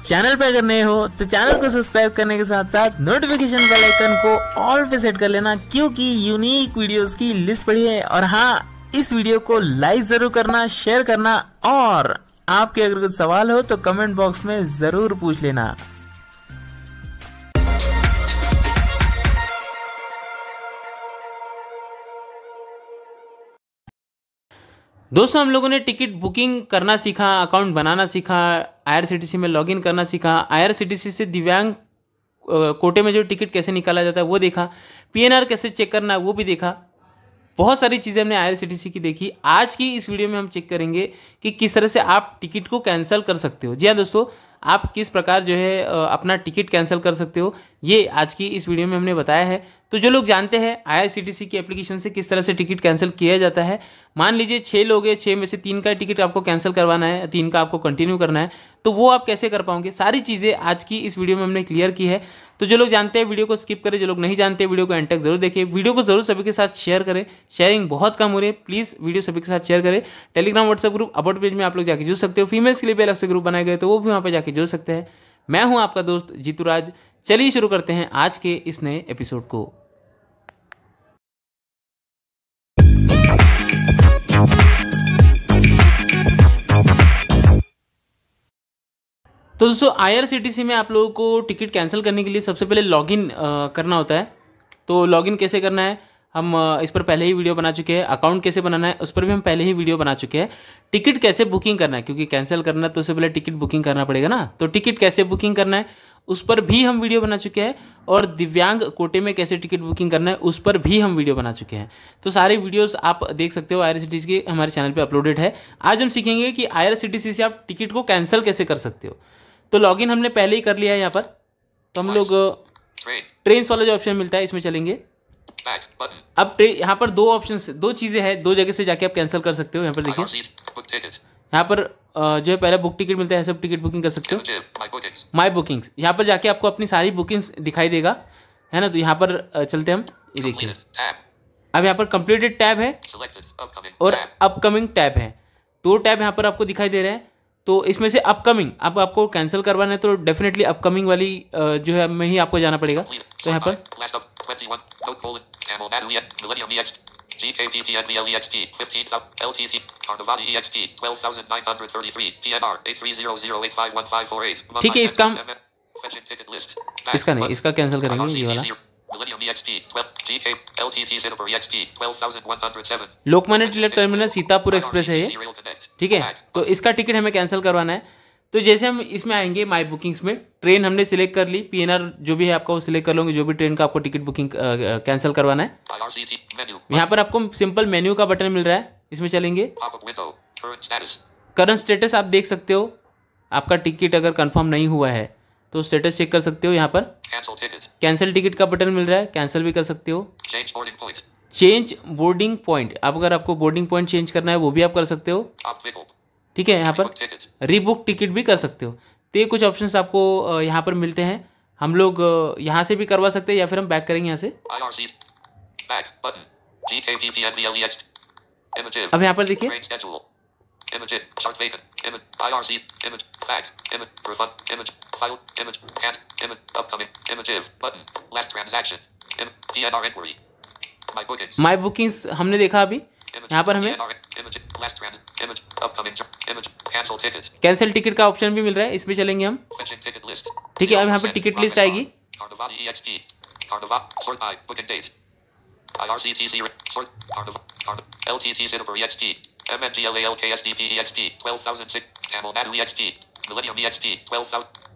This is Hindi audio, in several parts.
चैनल पे अगर नए हो तो चैनल को सब्सक्राइब करने के साथ साथ नोटिफिकेशन बेल आइकन को ऑल पे सेट कर लेना, क्योंकि यूनिक वीडियोस की लिस्ट पड़ी है। और हाँ इस वीडियो को लाइक ज़रूर करना शेयर करना, और आपके अगर कुछ सवाल हो तो कमेंट बॉक्स में ज़रूर पूछ लेना। दोस्तों, हम लोगों ने टिकट बुकिंग करना सीखा, अकाउंट बनाना सीखा आईआरसीटीसी में लॉगिन करना सीखा आईआरसीटीसी से दिव्यांग कोटे में जो टिकट कैसे निकाला जाता है वो देखा पीएनआर कैसे चेक करना है वो भी देखा। बहुत सारी चीज़ें हमने आईआरसीटीसी की देखी। आज की इस वीडियो में हम चेक करेंगे कि किस तरह से आप टिकट को कैंसिल कर सकते हो। जी हाँ दोस्तों, आप किस प्रकार जो है अपना टिकट कैंसिल कर सकते हो, ये आज की इस वीडियो में हमने बताया है। तो जो लोग जानते हैं आई की एप्लीकेशन से किस तरह से टिकट कैंसिल किया जाता है, मान लीजिए छः लोग हैं छः में से तीन का टिकट आपको कैंसिल करवाना है, तीन का आपको कंटिन्यू करना है तो वो आप कैसे कर पाओगे? सारी चीज़ें आज की इस वीडियो में हमने क्लियर की है। तो जो लोग जानते हैं वीडियो को स्किप करें, जो लोग नहीं जानते वीडियो को एंड ज़रूर देखें। वीडियो को ज़रूर सभी के साथ शेयर करें। शेयरिंग बहुत कम हो रही है। प्लीज़ वीडियो सभी के साथ शेयर करें। Telegram WhatsApp group about page में आप लोग जाकर जुड़ सकते हो। फीमेल्स के लिए भी अलग से ग्रुप बनाए गए तो वो भी वहाँ पर जाकर जुड़ सकते हैं। मैं हूँ आपका दोस्त जीतूराज चलिए शुरू करते हैं आज के इस नए एपिसोड को। तो दोस्तों आईआरसीटीसी में आप लोगों को टिकट कैंसिल करने के लिए सबसे पहले लॉगिन करना होता है। तो लॉगिन कैसे करना है? हम इस पर पहले ही वीडियो बना चुके हैं। अकाउंट कैसे बनाना है, उस पर भी हम पहले ही वीडियो बना चुके हैं। टिकट कैसे बुकिंग करना है? क्योंकि कैंसिल करना है तो उससे पहले टिकट बुकिंग करना पड़ेगा ना। तो टिकट कैसे बुकिंग करना है, उस पर भी हम वीडियो बना चुके हैं। और दिव्यांग कोटे में कैसे टिकट बुकिंग करना है, उस पर भी हम वीडियो बना चुके हैं। तो सारे वीडियोस आप देख सकते हो IRCTC के हमारे चैनल पे अपलोडेड है। आज हम सीखेंगे कि IRCTC से आप टिकट को कैंसिल कैसे कर सकते हो। तो लॉगिन हमने पहले ही कर लिया है यहाँ पर। तो हम लोग ट्रेन वाला जो ऑप्शन मिलता है इसमें चलेंगे। अब यहाँ पर दो ऑप्शन दो चीज़ें हैं दो जगह से जाके आप कैंसिल कर सकते हो यहाँ पर देखिए। यहाँ पर जो है पहले बुक टिकट मिलता है सब टिकट बुकिंग कर सकते हो। माई बुकिंग्स यहाँ पर जाके आपको अपनी सारी बुकिंग्स दिखाई देगा। है ना? तो यहाँ पर चलते हम। ये देखिए। अब यहाँ पर कंप्लीटेड टैब है। और अपकमिंग टैब है। दो टैब यहाँ पर आपको दिखाई दे रहे हैं। तो इसमें से अपकमिंग अब आपको कैंसिल करवाना है तो डेफिनेटली अपकमिंग वाली जो है में ही आपको जाना पड़ेगा। तो यहाँ पर ठीक है इसका इसका नहीं इसका कैंसिल करेंगे ये वाला। लोकमान्य टिलक टर्मिनल सीतापुर एक्सप्रेस है ये। ठीक है? तो इसका टिकट हमें कैंसिल करवाना है। तो जैसे हम इसमें आएँगे माई बुकिंग्स में ट्रेन हमने सिलेक्ट कर ली। पीएनआर जो भी है आपका वो सिलेक्ट कर लोगे जो भी ट्रेन का आपको टिकट बुकिंग कैंसिल करवाना है। यहाँ पर आपको सिंपल मेन्यू का बटन मिल रहा है। इसमें चलेंगे। करंट स्टेटस आप देख सकते हो। आपका टिकट अगर कंफर्म नहीं हुआ है तो स्टेटस चेक कर सकते हो यहाँ पर। कैंसिल टिकट का बटन मिल रहा है कैंसिल भी कर सकते हो। चेंज बोर्डिंग पॉइंट आप अगर आपको बोर्डिंग पॉइंट चेंज करना है वो भी आप कर सकते हो। ठीक है यहाँ पर रीबुक टिकट भी कर सकते हो। तो ये कुछ ऑप्शंस आपको यहाँ पर मिलते हैं। हम लोग यहाँ से भी करवा सकते हैं या फिर हम बैक करेंगे यहाँ से। अब यहाँ पर देखिए। Image it, chart vacant, image, IRC, image, fag, image, refund, image, file, image, hand, image, upcoming, image if, button, last transaction, PNR inquiry, my bookings. My bookings हमने देखा अभी यहाँ पर हमें कैंसिल टिकट का ऑप्शन भी मिल रहा है इस पे चलेंगे हम ठीक है अब यहाँ पर टिकट लिस्ट आएगी LTT Cinema EXP MNGLALKSDP EXP 12006 Tamil Nadu EXP Millennium EXP 12000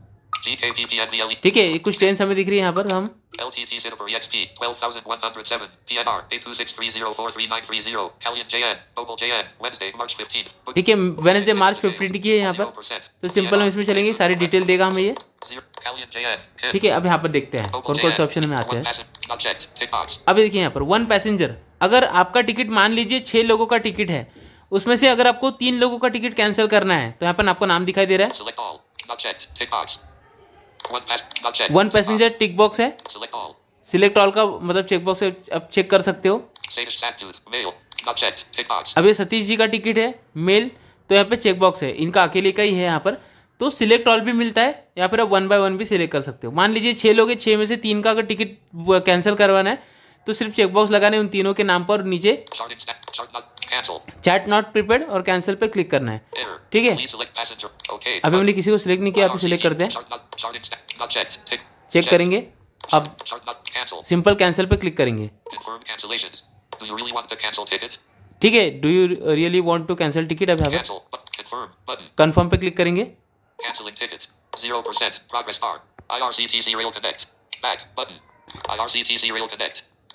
ठीक है कुछ ट्रेन हमें दिख रही है यहाँ पर हम। LTT EXP 12107 PNR 826304330 Hellion JN Opal JN Wednesday March 15 ठीक है वेनेसडे मार्च 15 की है यहाँ पर। तो सिंपल हम इसमें चलेंगे सारी डिटेल देगा हमें ये। ठीक है अब यहाँ पर देखते हैं कौन कौन से ऑप्शन में आते हैं। अभी देखिए यहाँ पर वन पैसेंजर अगर आपका टिकट मान लीजिए छह लोगों का टिकट है उसमें से अगर आपको तीन लोगों का टिकट कैंसिल करना है तो यहाँ पर आपको नाम दिखाई दे रहा है। वन पैसेंजर टिक बॉक्स है। सिलेक्ट ऑल का मतलब चेक बॉक्स अब चेक कर सकते हो। अब ये सतीश जी का टिकट है मेल तो यहाँ पे चेक बॉक्स है। इनका अकेले का ही है यहाँ पर। तो सिलेक्ट ऑल भी मिलता है या फिर आप वन बाय वन भी सिलेक्ट कर सकते हो। मान लीजिए छः लोग हैं छः में से तीन का अगर टिकट कैंसिल करवाना है तो सिर्फ़ चेकबॉक्स लगाने उन तीनों के नाम पर नीचे। चैट नॉट प्रिपेयर और कैंसिल पे क्लिक करना है। ठीक है? Okay. अभी हमने किसी को सिलेक्ट नहीं किया आप सिलेक्ट करते हैं। चेक करेंगे। अब सिंपल कैंसिल पे क्लिक करेंगे। ठीक है do you really want to cancel ticket अभी अब कन्फर्म पे क्लिक करेंगे।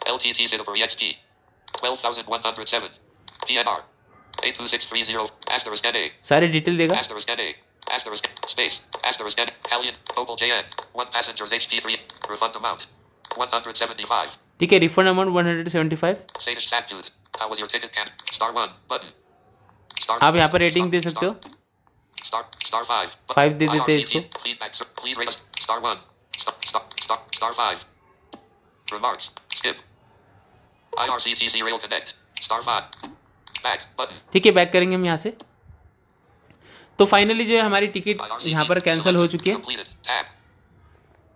LTT 12,107. PNR. Eight two six three zero. Asterisk NA. सारे डिटेल देगा Asterisk NA. Asterisk space. Asterisk N. Hallion. Opal JN. One passengers HP3. Refund amount. 175. ठीक है refund amount one hundred seventy five Sage Satnud. How was your ticket can Star one. Button. Star आप यहाँ पर रेटिंग दे सकते हो Star star five. Button. Five दे देते हैं IRCT. इसको। Feedback. sir. Please rate us. Star one. Star star star star five. Remarks. Skip. IRCTC Rail Connect. Star five. ठीक है बैक करेंगे हम यहाँ से। तो फाइनली जो है हमारी टिकट यहाँ पर कैंसिल हो चुकी है.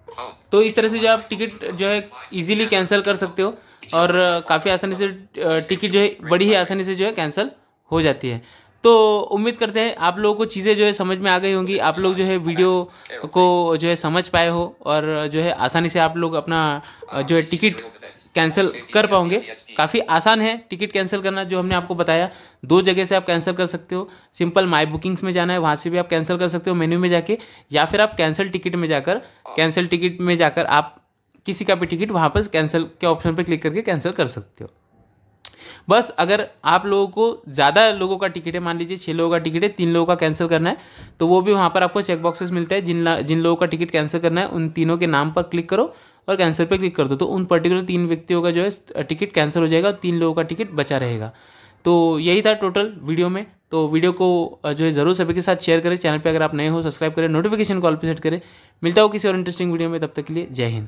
Phone. तो इस तरह से जो आप टिकट जो है इजीली कैंसिल कर सकते हो और काफ़ी आसानी से टिकट जो है बड़ी ही आसानी से जो है कैंसिल हो जाती है। तो उम्मीद करते हैं आप लोगों को चीज़ें जो है समझ में आ गई होंगी। आप लोग जो है वीडियो को जो है समझ पाए हो और जो है आसानी से आप लोग अपना जो है टिकट कैंसिल कर पाओगे। काफ़ी आसान है टिकट कैंसिल करना जो हमने आपको बताया। दो जगह से आप कैंसिल कर सकते हो। सिंपल माई बुकिंग्स में जाना है वहाँ से भी आप कैंसिल कर सकते हो मेन्यू में जाके या फिर आप कैंसिल टिकट में जाकर कैंसिल टिकट में जाकर आप किसी का भी टिकट वहाँ पर कैंसिल के ऑप्शन पर क्लिक करके कैंसिल कर सकते हो। बस अगर आप लोगों को ज़्यादा लोगों का टिकट है मान लीजिए छः लोगों का टिकट है तीन लोगों का कैंसिल करना है तो वो भी वहाँ पर आपको चेक बॉक्सेस मिलते हैं जिन जिन लोगों का टिकट कैंसिल करना है उन तीनों के नाम पर क्लिक करो और कैंसिल पर क्लिक कर दो तो उन पर्टिकुलर तीन व्यक्तियों का जो है टिकट कैंसिल हो जाएगा तीन लोगों का टिकट बचा रहेगा। तो यही था टोटल वीडियो में। तो वीडियो को जो है, ज़रूर सभी के साथ शेयर करें। चैनल पे अगर आप नए हो सब्सक्राइब करें नोटिफिकेशन कॉल पर सेट करें। मिलता हो किसी और इंटरेस्टिंग वीडियो में, तब तक के लिए जय हिंद।